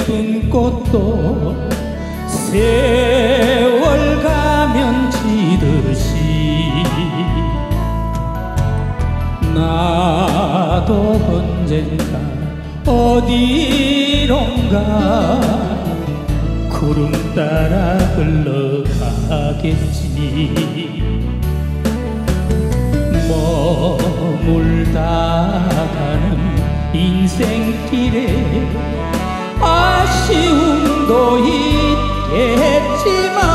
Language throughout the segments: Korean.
예쁜 꽃도 세월 가면 지듯이 나도 언젠가 어디론가 구름 따라 흘러가겠지. 머물다 가는 인생길에 아쉬움도 있겠지만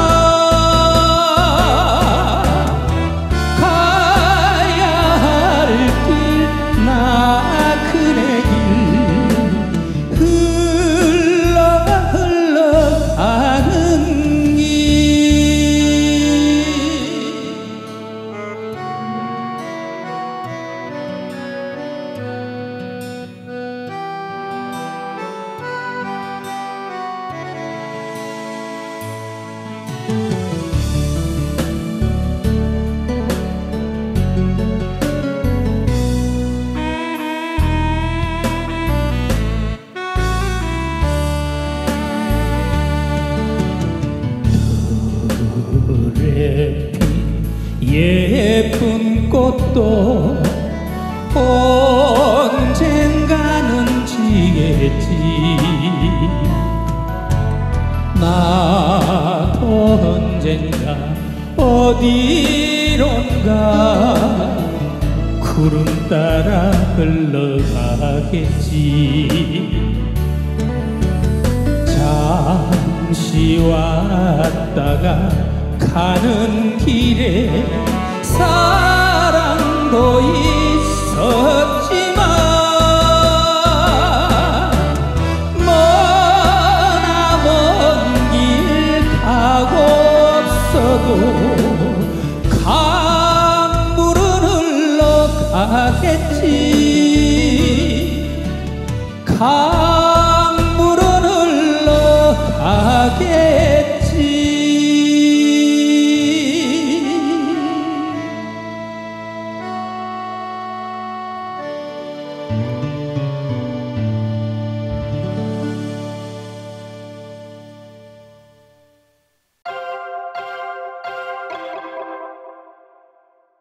예쁜 꽃도 언젠가는 지겠지. 나도 언젠가 어디론가 구름 따라 흘러가겠지. 잠시 왔다가 가는 길에 사랑도 있었지만 머나먼 길 가고 없어도 강물은 흘러가겠지. 강물은 흘러가겠지